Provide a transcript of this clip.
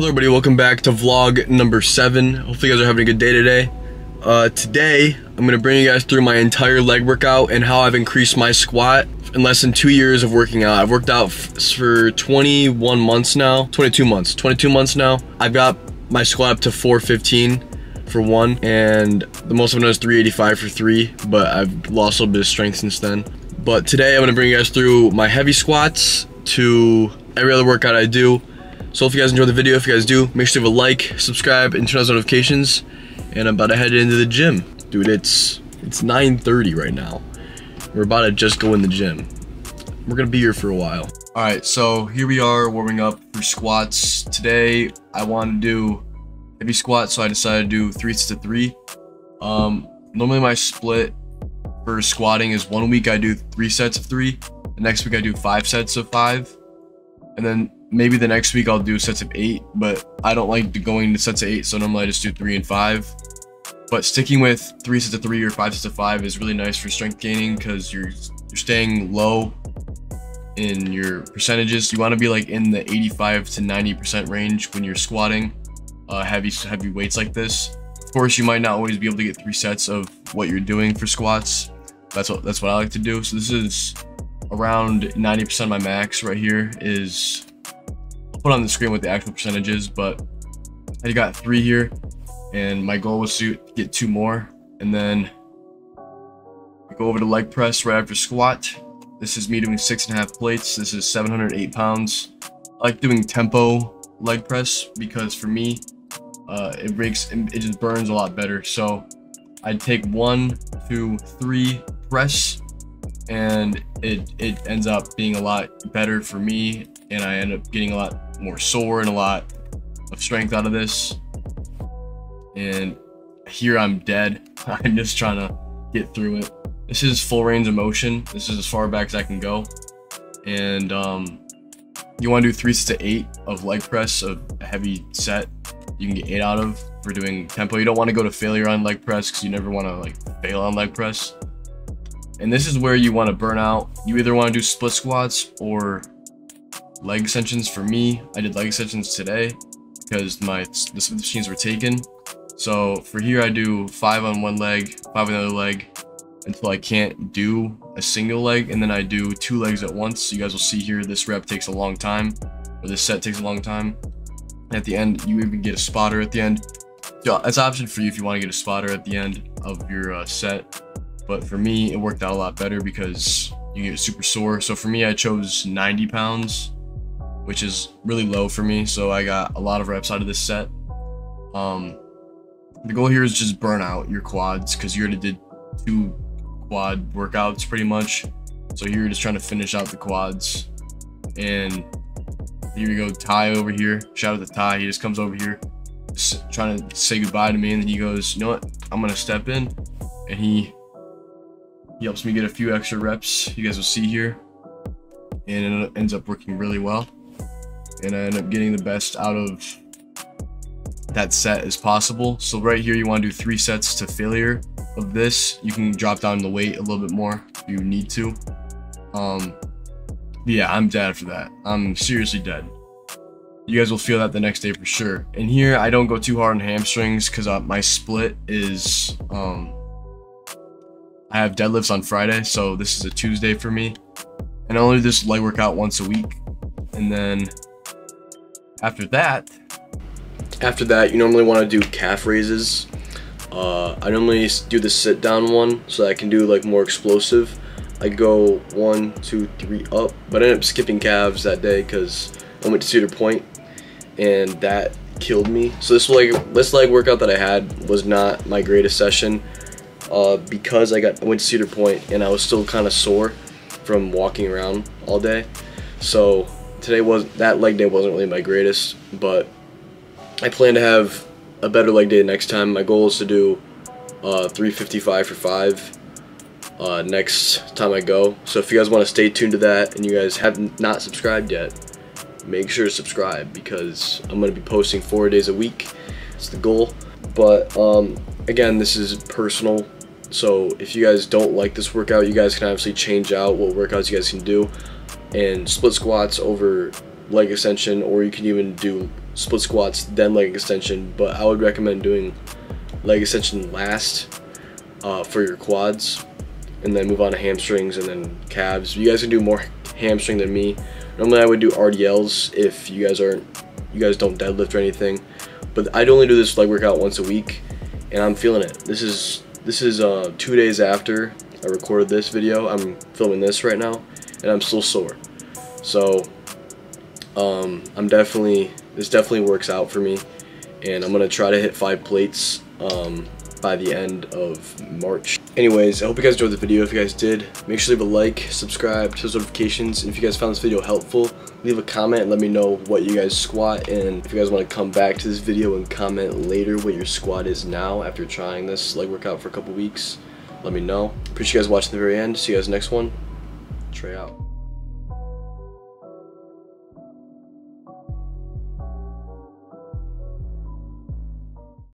Hello everybody, welcome back to vlog number seven. Hopefully you guys are having a good day today. Uh, today, I'm gonna bring you guys through my entire leg workout and how I've increased my squat in less than two years of working out. I've worked out for 21 months now, 22 months, 22 months now. I've got my squat up to 415 for one, and the most I've done is 385 for three, but I've lost a little bit of strength since then. But today I'm gonna bring you guys through my heavy squats to every other workout I do. So if you guys enjoyed the video, if you guys do, make sure to leave a like, subscribe, and turn on notifications. And I'm about to head into the gym. Dude, it's it's 9.30 right now. We're about to just go in the gym. We're gonna be here for a while. All right, so here we are warming up for squats. Today, I want to do heavy squat, so I decided to do three of three. Um, normally my split for squatting is one week I do three sets of three, the next week I do five sets of five, and then maybe the next week I'll do sets of eight, but I don't like going to sets of eight, so normally I just do three and five. But sticking with three sets of three or five sets of five is really nice for strength gaining because you're you're staying low in your percentages. You want to be like in the 85 to 90% range when you're squatting uh, heavy heavy weights like this. Of course, you might not always be able to get three sets of what you're doing for squats. That's what that's what I like to do. So this is around 90% of my max right here is I'll put on the screen what the actual percentages, but I got three here and my goal was to get two more and then go over to leg press right after squat. This is me doing six and a half plates. This is 708 pounds. I like doing tempo leg press because for me, uh, it breaks, it just burns a lot better. So I'd take one, two, three press and it, it ends up being a lot better for me and I end up getting a lot more sore and a lot of strength out of this. And here I'm dead. I'm just trying to get through it. This is full range of motion. This is as far back as I can go. And um, you want to do three sets to eight of leg press, of a heavy set you can get eight out of for doing tempo. You don't want to go to failure on leg press because you never want to like fail on leg press. And this is where you want to burn out. You either want to do split squats or leg extensions. For me, I did leg extensions today because my the Smith machines were taken. So for here, I do five on one leg, five on the other leg until I can't do a single leg. And then I do two legs at once. So you guys will see here, this rep takes a long time or this set takes a long time. At the end, you even get a spotter at the end. It's an option for you if you want to get a spotter at the end of your uh, set. But for me, it worked out a lot better because you get super sore. So for me, I chose 90 pounds, which is really low for me. So I got a lot of reps out of this set. Um, the goal here is just burn out your quads because you already did two quad workouts pretty much. So here you're just trying to finish out the quads. And here we go, Ty over here. Shout out to Ty. He just comes over here trying to say goodbye to me. And then he goes, you know what? I'm going to step in. And he, he helps me get a few extra reps. You guys will see here. And it ends up working really well. And I end up getting the best out of that set as possible. So right here, you want to do three sets to failure of this. You can drop down the weight a little bit more if you need to. Um, yeah, I'm dead after that. I'm seriously dead. You guys will feel that the next day for sure. And here, I don't go too hard on hamstrings because uh, my split is, um, I have deadlifts on Friday, so this is a Tuesday for me. And I only do this leg workout once a week. And then after that, after that, you normally want to do calf raises. Uh, I normally do the sit down one so I can do like more explosive. I go one, two, three up, but I ended up skipping calves that day because I went to Cedar Point and that killed me. So this leg, this leg workout that I had was not my greatest session uh, because I got I went to Cedar Point and I was still kind of sore from walking around all day. So today was that leg day wasn't really my greatest, but I plan to have a better leg day next time. My goal is to do uh, 355 for five uh, next time I go. So if you guys want to stay tuned to that and you guys have not subscribed yet, make sure to subscribe because I'm going to be posting four days a week. It's the goal. But um, again, this is personal. So if you guys don't like this workout, you guys can obviously change out what workouts you guys can do. And split squats over leg extension or you can even do split squats then leg extension. But I would recommend doing leg extension last uh, for your quads and then move on to hamstrings and then calves. You guys can do more hamstring than me. Normally I would do RDLs if you guys aren't you guys don't deadlift or anything. But I'd only do this leg workout once a week and I'm feeling it. This is this is uh, two days after I recorded this video. I'm filming this right now and I'm still sore. So um, I'm definitely this definitely works out for me and I'm gonna try to hit five plates um, by the end of March. Anyways, I hope you guys enjoyed the video. If you guys did, make sure to leave a like, subscribe, turn notifications, and if you guys found this video helpful, leave a comment and let me know what you guys squat, and if you guys want to come back to this video and comment later what your squat is now after trying this leg workout for a couple weeks, let me know. Appreciate you guys watching the very end. See you guys next one. Trey out.